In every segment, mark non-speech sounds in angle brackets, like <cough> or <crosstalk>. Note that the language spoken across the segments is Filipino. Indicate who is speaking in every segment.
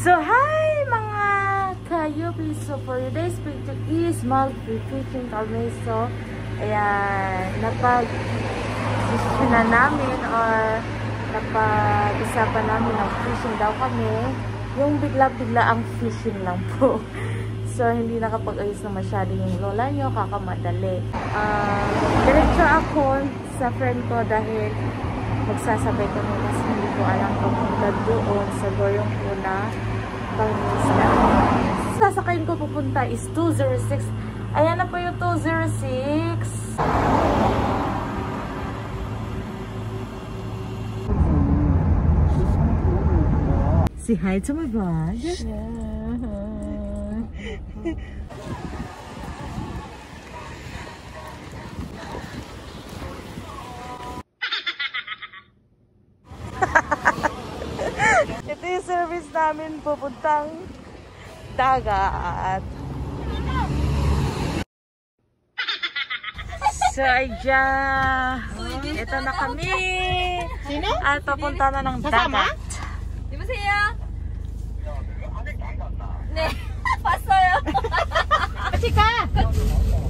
Speaker 1: So, hi mga kayupi. So, for today's picture is mag-fishing kami. So, ayan, napag-fishing na namin or napag-usapan namin ng fishing daw kami. Yung bigla-bigla ang fishing lang po. <laughs> So, hindi nakapag-ayos na masyado yung lola nyo, kakamadali. Uh, diretso ako sa friend ko dahil magsasabay kami kasi hindi ko alam kung punta doon sa Goyong Puna Pangisla. Sasakayin ko pupunta is 206. Ayan na po yung 206. Si hi to my vlog. Yeah. Ito <laughs> misis namin pupuntang dagat. <laughs> So, Aidya, oh, ito na kami.
Speaker 2: Sino?
Speaker 1: At papunta na ng
Speaker 2: Sasama?
Speaker 1: dagat.
Speaker 3: Di ba siya? Ne, <laughs> pasoyo. Chika!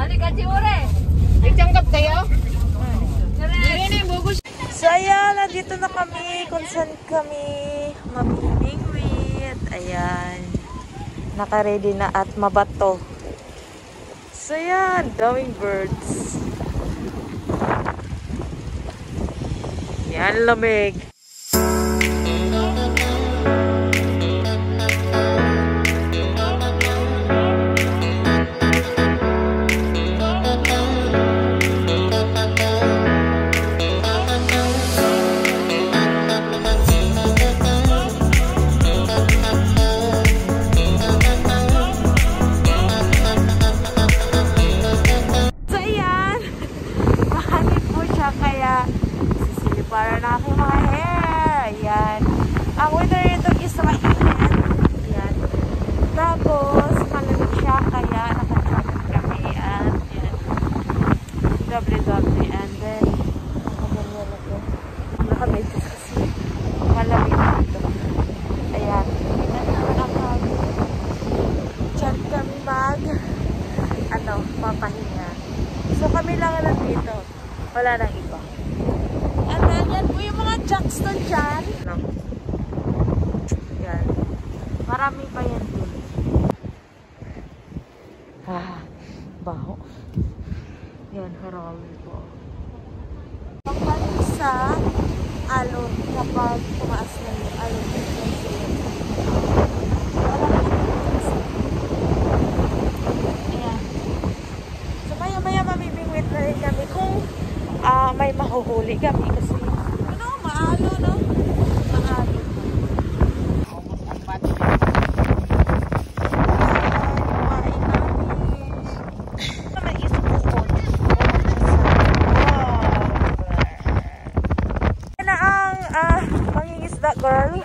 Speaker 2: Ano ka,
Speaker 3: Chiure?
Speaker 2: Itanggap kayo?
Speaker 1: So, ayan, nandito na kami kung saan kami mabibing Ayan. Naka-ready na at mabato. So, ayan, daming birds. Yan, lamig. Wala nang iba. And then yan po yung mga Jackson dyan. No. Yan. Marami pa yan dun. Ah, baho. Yan, harami po. Pagpalit sa alon kapag tumaas na yung alon. Ayan. So maya maya mamimingwit na rin kami kung ah, may mahuhuli kami kasi ano, maalo no? Maalo. Namin. Ano may isukukot? Yan na ang ah, mangingisda girl.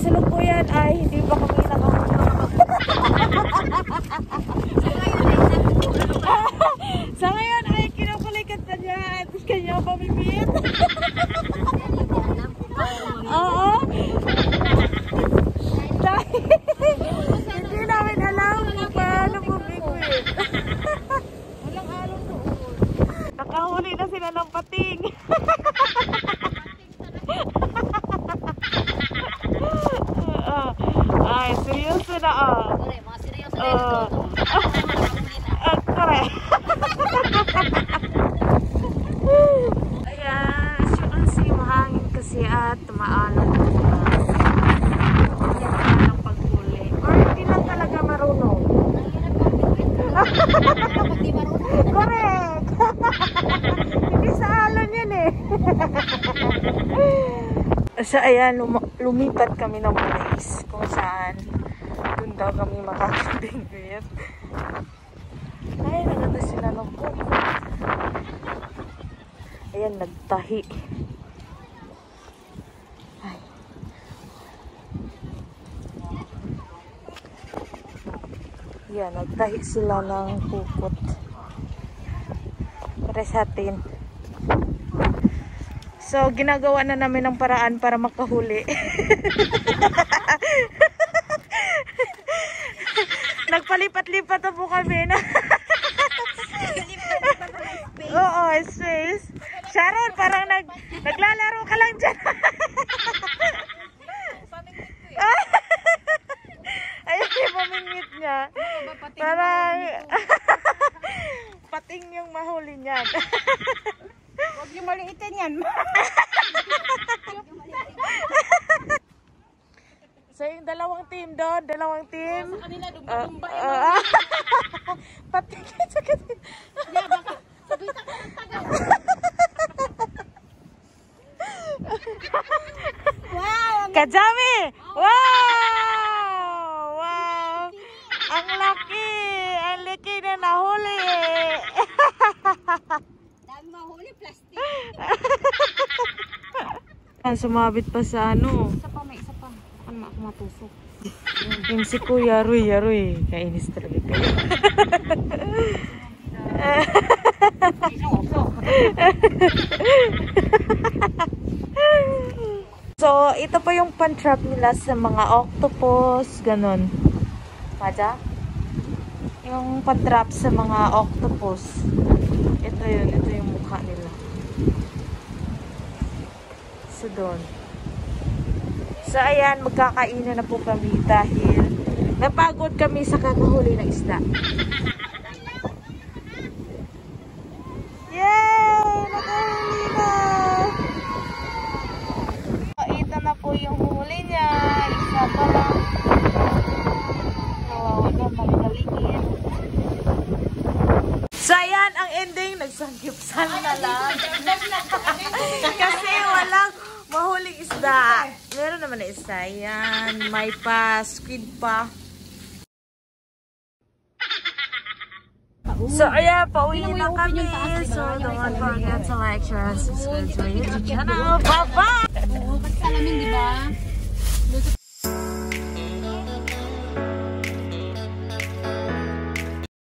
Speaker 1: Po, kasalukuyan ay hindi pa kami
Speaker 3: Kore, mga seryoso na ito.
Speaker 1: Oh, kore. Ayan, as you can see, mahangin kasi at maalan. Correct! Hindi sa alon yan eh. so ayan, lum lumipat kami ng daw kami makakabingwit. Ay, naganda sila ng buko. Ayan, nagtahi. Ay. Yan, nagtahi sila ng pupot. Para sa atin. So, ginagawa na namin ng paraan para makahuli. <laughs> Nagpalipat-lipat na po kami na. Oo, space. Sharon, parang nag, naglalaro ka lang dyan. Ayun yung pamingit niya. Parang pating yung mahuli niyan.
Speaker 2: Huwag niyo maliitin yan. <laughs>
Speaker 1: So yung dalawang team doon, dalawang team.
Speaker 2: Kanina
Speaker 1: Uh,
Speaker 2: dumba-dumba.
Speaker 1: uh, patingin sa kasi. <laughs> <laughs>
Speaker 2: wow!
Speaker 1: Kajami! Wow! Wow! Ang laki! Ang laki na nahuli! <laughs>
Speaker 2: Dami mahuli, plastic.
Speaker 1: Sumabit pa sa ano.
Speaker 2: Isa pa, may isa pa. Matusok.
Speaker 1: Yung si Kuya Ruy, Ruy. Kainis talaga kayo. so, ito po yung pan-trap nila sa mga octopus, ganun. Maja? Yung pan-trap sa mga octopus. Ito yun, ito yung mukha nila. So, doon. So, ayan, magkakainan na po kami dahil napagod kami sa kakahuli ng isda. Yay! Nakahuli na! So, ito na po yung huli niya. Isa pa lang. Kawawa naman kaligid. So, ang ending, nagsanggipsan na lang. <laughs> Kasi walang mahuling isda. Naman na isa. Yan. May pa. Squid pa. So, ayan. Pauwi na kami. So, don't forget to like, share, and subscribe to my YouTube channel. Bye-bye!
Speaker 2: Oo, kasi salamin, di ba?